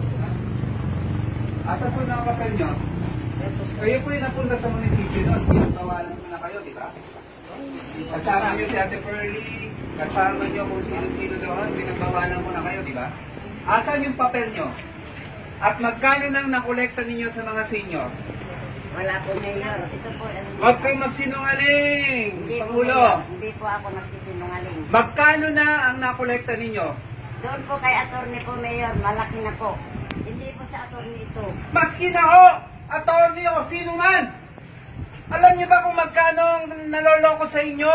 ito. Asa po na papel nyo? Kayo po yung napunta sa munisipyo doon. Pinatawalan ko na kayo, di ba? Kasama nyo si Ate Pearly, kasama nyo kung sino-sino doon, pinagbawalan ko na kayo, di ba? Asan yung papel nyo? At magkano nang nakolekta ninyo sa mga senior? Wala po, Mayor. Ito po. ano, Huwag kayong magsinungaling, Hindi po, Pangulo. Mayor. Hindi po ako nagsisinungaling. Magkano na ang nakolekta ninyo? Doon po kay attorney po, Mayor. Malaki na po. Hindi po sa attorney ito. Maski na ho, attorney o sino man. Alam niyo ba kung magkano ang naloloko sa inyo?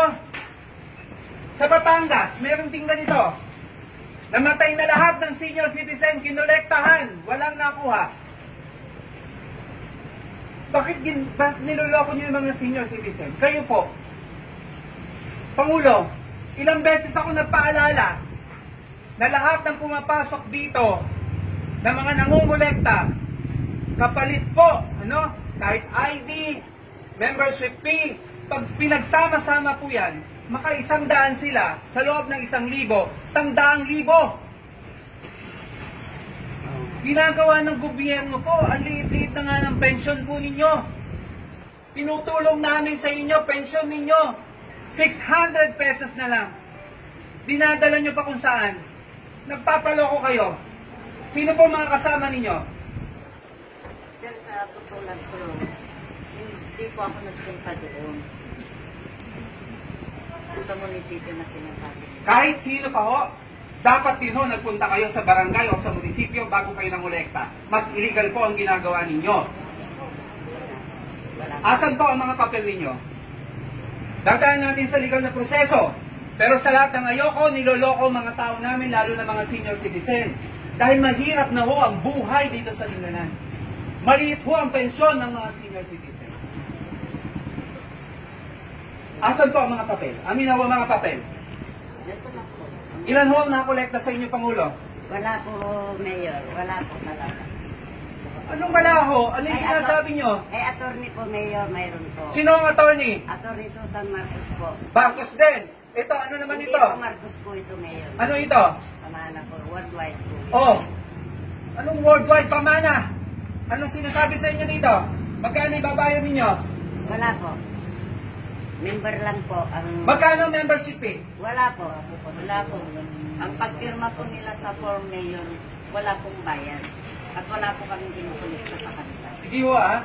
Sa Batangas, meron ting ganito. Namatay na lahat ng senior citizen, kinolektahan, walang nakuha. Bakit gin, ba, niloloko niyo yung mga senior citizen? Kayo po. Pangulo, ilang beses ako nagpaalala na lahat ng pumapasok dito na mga nangungulekta, kapalit po, ano, kahit ID, membership fee, pag pinagsama-sama po yan, maka isang daan sila sa loob ng isang libo, isang daang libo. Ginagawa ng gobyerno po, ang liit-liit na nga ng pensyon po ninyo. Tinutulong namin sa inyo, pensyon ninyo, 600 pesos na lang. Dinadala nyo pa kung saan. Nagpapaloko kayo. Sino po mga kasama ninyo? Sir, sa tutulan ko, hindi po ako nagpunta doon. Sa munisipyo na sinasabi. Kahit sino pa ho, dapat din ho nagpunta kayo sa barangay o sa munisipyo bago kayo nangolekta. Mas illegal po ang ginagawa ninyo. Po. Asan po ang mga papel ninyo? Dadaan natin sa legal na proseso. Pero sa lahat ng ayoko, niloloko mga tao namin, lalo na mga senior citizen. Dahil mahirap na ho ang buhay dito sa Linganan. Maliit ho ang pensyon ng mga senior citizen. Asan po ang mga papel? Amin na ho mga papel. Ilan ho ang nakolekta sa inyo, Pangulo? Wala po, Mayor. Wala po talaga. Anong wala ho? Ano yung sinasabi nyo? Eh, attorney po, Mayor, mayroon po. Sino ang attorney? Attorney Susan Marcos po. Marcos din. Ito, ano naman Hindi ito? po Marcos po ito, Mayor. Ano ito? Pamana po, worldwide po. Oh, anong worldwide pamana? Anong sinasabi sa inyo dito? Magkano ibabayad ninyo? Wala po. Member lang po ang... Magkano membership fee? Wala po. Wala po. Ang pagpirma po nila sa form mayor, wala pong bayan. At wala po kami kinukulit na sa kanila. Hindi ho ah.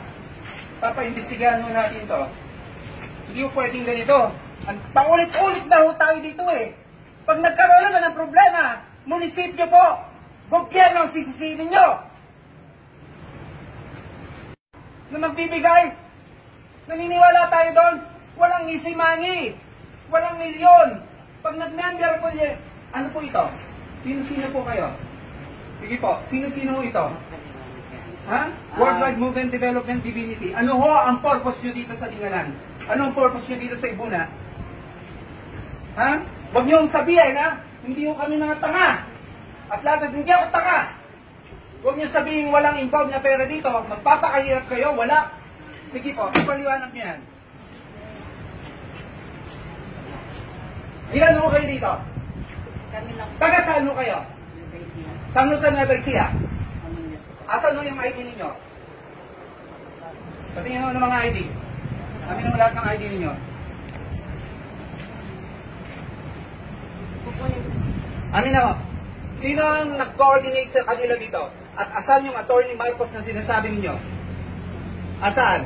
Papaimbestigahan ho natin to. Hindi ho pwedeng ganito. Paulit-ulit na ho tayo dito eh. Pag nagkaroon naman ng problema, munisipyo po, gobyerno ang sisisihin ninyo. Na magbibigay, naniniwala tayo doon, walang money, walang milyon. Pag nag-member po niya, ano po ito? Sino-sino po kayo? Sige po, sino-sino ito? Ha? Worldwide Movement Development Divinity. Ano ho ang purpose nyo dito sa Linganan? Ano ang purpose nyo dito sa Ibuna? Ha? Huwag nyo sabihin ha? Hindi ho kami mga tanga. At lahat hindi ako tanga. Huwag nyo sabihin walang involved na pera dito. Magpapakahirap kayo, wala. Sige po, ipaliwanag nyo yan. Ilan ho kayo dito? Kami lang. Taga saan ho kayo? San Jose Nueva Ecija? Asan ho yung ID ninyo? Patingin ho ng mga ID. Amin ho lahat ng ID ninyo. Amin na ho. Sino ang nag-coordinate sa kanila dito? At asan yung attorney Marcos na sinasabi ninyo? Asan?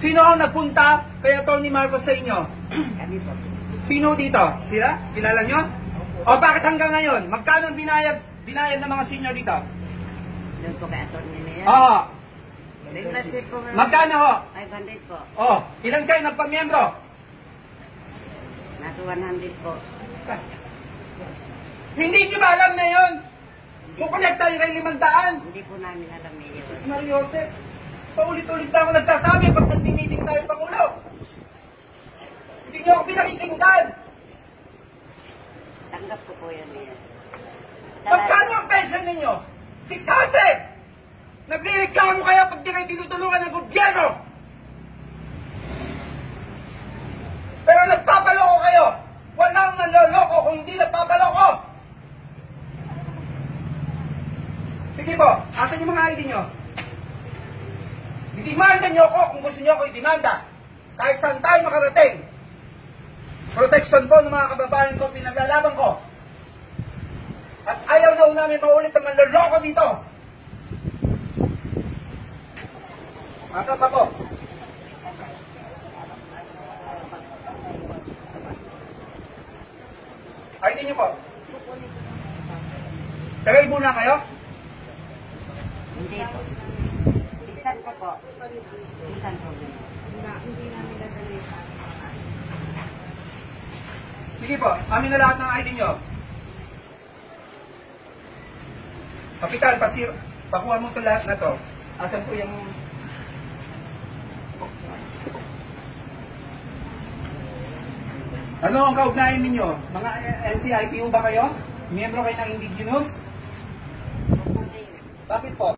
Sino ang nagpunta kay attorney Marcos sa inyo? Sino dito? Sila? Kilala nyo? O bakit hanggang ngayon? Magkano binayad, binayad ng mga senior dito? Doon po kay attorney na yan. Oo. Magkano ho? 500 po. Oh, ilan kayo nagpamiyembro? Nasa 100 po. Hindi nyo ba alam na yun? Kukolekta yung kayo limandaan. Hindi po namin alam, Mayor. Jesus Maria Joseph, paulit-ulit na ako nagsasabi pag nag-meeting tayo, Pangulo. Hindi nyo ako pinakikinggan. Tanggap ko po yan, Mayor. Sa Magkano ang pension ninyo? 600! Nagre-reklamo kayo pag di kayo tinutulungan ng gobyerno. Pero nagpapaloko kayo. Walang nanloloko kung hindi nagpapaloko. Sige po, asan yung mga ID nyo? Didimanda nyo ako kung gusto nyo ako idemanda. Kahit saan tayo makarating. Protection po ng mga kababayan ko, pinaglalaban ko. At ayaw na namin maulit ang manloloko dito. Asa pa po? ID nyo po. Tagay muna kayo? Hindi po. Pinsan ko po. Pinsan ko. Sige po, amin na lahat ng ID nyo. Kapitan, pasir, pakuha mo ito lahat na to. Asan po yung... Ano ang kaugnayan ninyo? Mga NCIPO ba kayo? Miyembro kayo ng Indigenous? Bakit po?